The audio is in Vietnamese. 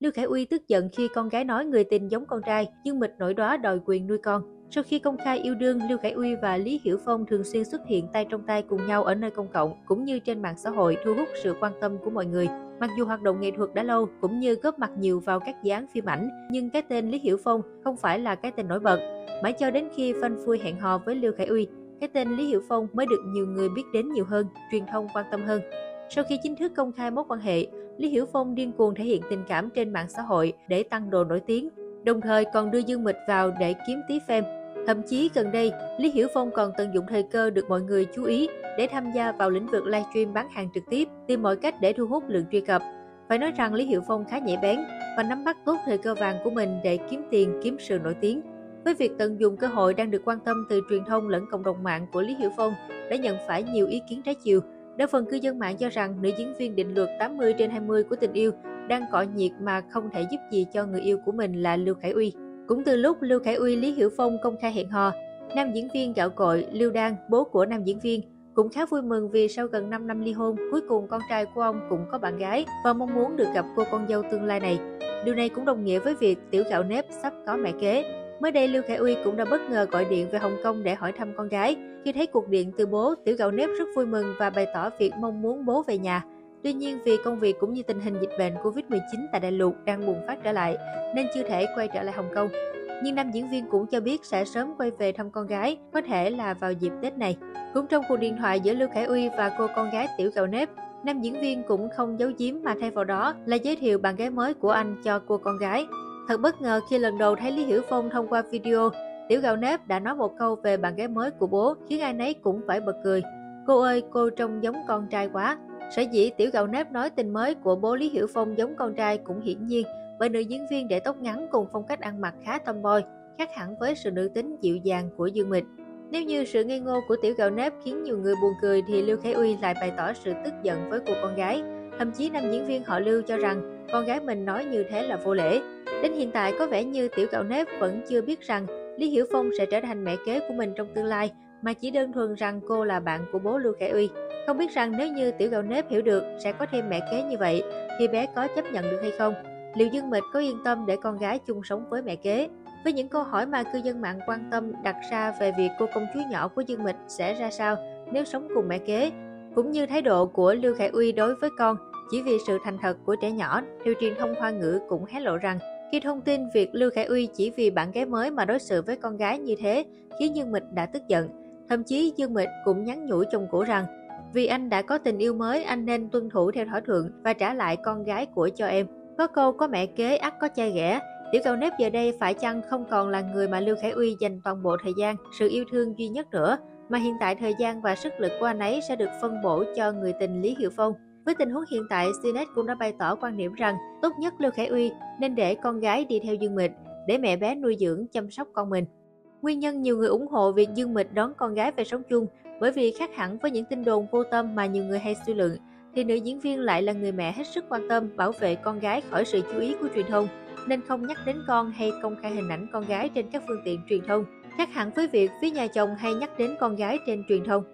Lưu Khải Uy tức giận khi con gái nói người tình giống con trai, Dương Mịch nổi đoá đòi quyền nuôi con. Sau khi công khai yêu đương, Lưu Khải Uy và Lý Hiểu Phong thường xuyên xuất hiện tay trong tay cùng nhau ở nơi công cộng, cũng như trên mạng xã hội thu hút sự quan tâm của mọi người. Mặc dù hoạt động nghệ thuật đã lâu, cũng như góp mặt nhiều vào các dự án phim ảnh, nhưng cái tên Lý Hiểu Phong không phải là cái tên nổi bật. Mãi cho đến khi phanh phui hẹn hò với Lưu Khải Uy, cái tên Lý Hiểu Phong mới được nhiều người biết đến nhiều hơn, truyền thông quan tâm hơn. Sau khi chính thức công khai mối quan hệ, Lý Hiểu Phong điên cuồng thể hiện tình cảm trên mạng xã hội để tăng độ nổi tiếng, đồng thời còn đưa Dương Mịch vào để kiếm tí fame. Thậm chí gần đây, Lý Hiểu Phong còn tận dụng thời cơ được mọi người chú ý để tham gia vào lĩnh vực livestream bán hàng trực tiếp, tìm mọi cách để thu hút lượng truy cập. Phải nói rằng Lý Hiểu Phong khá nhạy bén và nắm bắt tốt thời cơ vàng của mình để kiếm tiền, kiếm sự nổi tiếng. Với việc tận dụng cơ hội đang được quan tâm từ truyền thông lẫn cộng đồng mạng của Lý Hiểu Phong đã nhận phải nhiều ý kiến trái chiều. Đa phần cư dân mạng cho rằng nữ diễn viên định luật 80 trên 20 của tình yêu đang cọ nhiệt mà không thể giúp gì cho người yêu của mình là Lưu Khải Uy. Cũng từ lúc Lưu Khải Uy Lý Hiểu Phong công khai hẹn hò, nam diễn viên gạo cội Lưu Đan, bố của nam diễn viên, cũng khá vui mừng vì sau gần 5 năm ly hôn, cuối cùng con trai của ông cũng có bạn gái và mong muốn được gặp cô con dâu tương lai này. Điều này cũng đồng nghĩa với việc tiểu gạo nếp sắp có mẹ kế. Mới đây, Lưu Khải Uy cũng đã bất ngờ gọi điện về Hồng Kông để hỏi thăm con gái. Khi thấy cuộc điện từ bố, tiểu gạo nếp rất vui mừng và bày tỏ việc mong muốn bố về nhà. Tuy nhiên vì công việc cũng như tình hình dịch bệnh Covid-19 tại Đại Lục đang bùng phát trở lại, nên chưa thể quay trở lại Hồng Kông. Nhưng nam diễn viên cũng cho biết sẽ sớm quay về thăm con gái, có thể là vào dịp Tết này. Cũng trong cuộc điện thoại giữa Lưu Khải Uy và cô con gái Tiểu Gạo Nếp, nam diễn viên cũng không giấu giếm mà thay vào đó là giới thiệu bạn gái mới của anh cho cô con gái. Thật bất ngờ khi lần đầu thấy Lý Hiểu Phong thông qua video, Tiểu Gạo Nếp đã nói một câu về bạn gái mới của bố khiến ai nấy cũng phải bật cười. Cô ơi, cô trông giống con trai quá. Sở dĩ Tiểu Gạo Nếp nói tình mới của bố Lý Hiểu Phong giống con trai cũng hiển nhiên bởi nữ diễn viên để tóc ngắn cùng phong cách ăn mặc khá tomboy, khác hẳn với sự nữ tính dịu dàng của Dương Mịch. Nếu như sự ngây ngô của tiểu gạo nếp khiến nhiều người buồn cười thì Lưu Khải Uy lại bày tỏ sự tức giận với cô con gái. Thậm chí nam diễn viên họ Lưu cho rằng con gái mình nói như thế là vô lễ. Đến hiện tại có vẻ như tiểu gạo nếp vẫn chưa biết rằng Lý Hiểu Phong sẽ trở thành mẹ kế của mình trong tương lai, mà chỉ đơn thuần rằng cô là bạn của bố Lưu Khải Uy. Không biết rằng nếu như tiểu gạo nếp hiểu được sẽ có thêm mẹ kế như vậy, thì bé có chấp nhận được hay không? Liệu Dương Mịch có yên tâm để con gái chung sống với mẹ kế? Với những câu hỏi mà cư dân mạng quan tâm đặt ra về việc cô công chúa nhỏ của Dương Mịch sẽ ra sao nếu sống cùng mẹ kế, cũng như thái độ của Lưu Khải Uy đối với con, chỉ vì sự thành thật của trẻ nhỏ, theo truyền thông hoa ngữ cũng hé lộ rằng khi thông tin việc Lưu Khải Uy chỉ vì bạn gái mới mà đối xử với con gái như thế khiến Dương Mịch đã tức giận. Thậm chí Dương Mịch cũng nhắn nhủ chồng cũ rằng vì anh đã có tình yêu mới anh nên tuân thủ theo thỏa thuận và trả lại con gái của cho em. Có câu có mẹ kế ắt có cha ghẻ, Tiểu cầu nếp giờ đây phải chăng không còn là người mà Lưu Khải Uy dành toàn bộ thời gian, sự yêu thương duy nhất nữa, mà hiện tại thời gian và sức lực của anh ấy sẽ được phân bổ cho người tình Lý Hiệu Phong. Với tình huống hiện tại, Sinet cũng đã bày tỏ quan điểm rằng tốt nhất Lưu Khải Uy nên để con gái đi theo Dương Mịch, để mẹ bé nuôi dưỡng, chăm sóc con mình. Nguyên nhân nhiều người ủng hộ việc Dương Mịch đón con gái về sống chung bởi vì khác hẳn với những tin đồn vô tâm mà nhiều người hay suy luận, thì nữ diễn viên lại là người mẹ hết sức quan tâm bảo vệ con gái khỏi sự chú ý của truyền thông nên không nhắc đến con hay công khai hình ảnh con gái trên các phương tiện truyền thông, khác hẳn với việc phía nhà chồng hay nhắc đến con gái trên truyền thông.